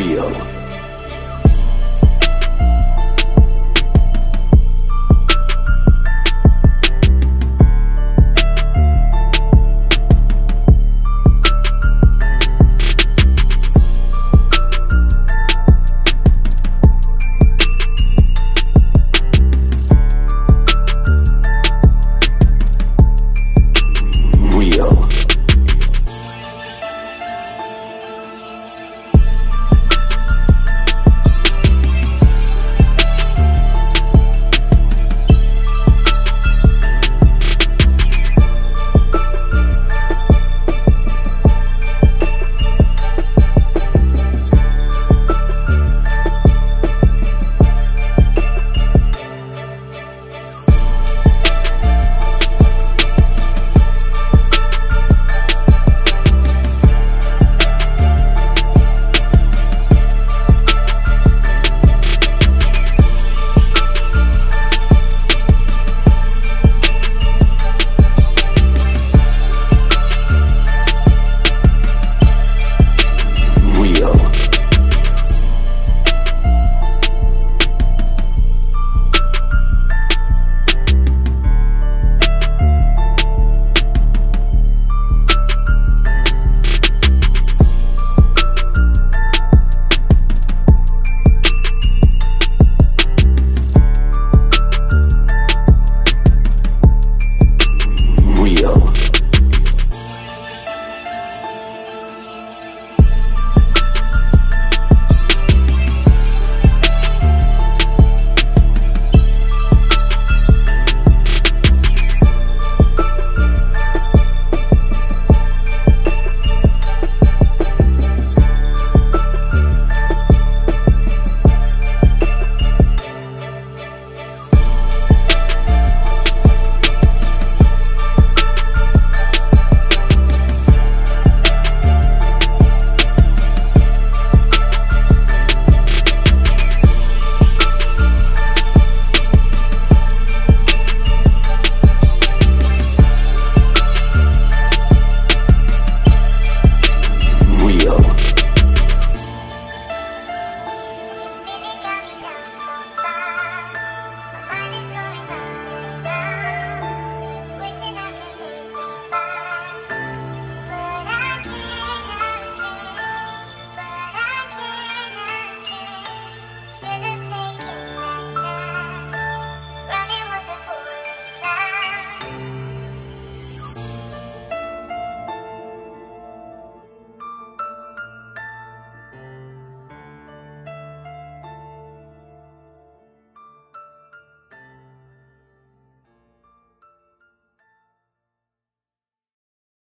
real.